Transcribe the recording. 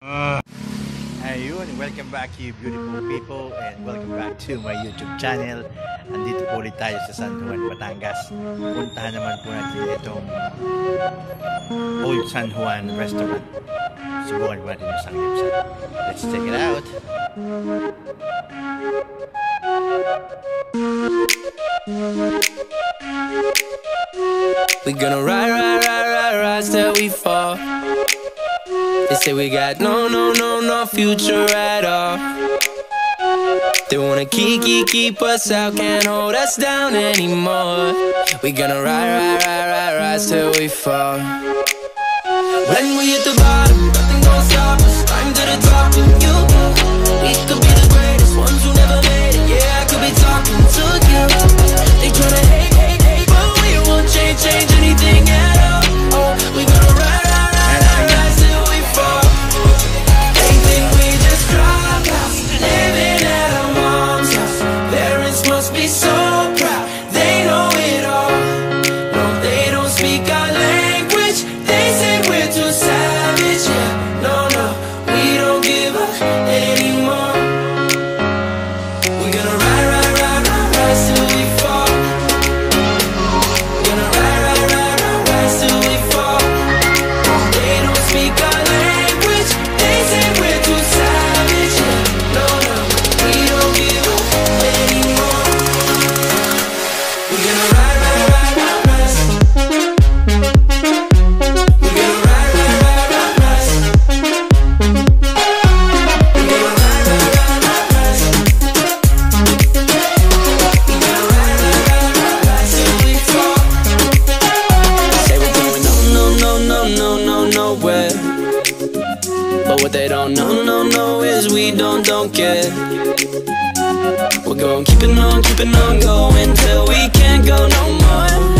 Ayun, welcome back you beautiful people and welcome back to my YouTube channel. Andito po ulit tayo sa San Juan, Batangas. Puntahan naman po natin itong Old San Juan Restaurant. Subukan po natin yung samgyupsal. Let's check it out. We gonna ride, ride, ride, ride, ride till we fall. They say we got no, no, no, no future at all. They wanna keep, keep, keep us out, can't hold us down anymore. We gonna ride, ride, ride, ride, ride till we fall. When we hit the bottom, nothing gonna stop us. Climb to the top what they don't know, no, no, is we don't, don't get. We're going keeping on, keeping on going till we can't go no more.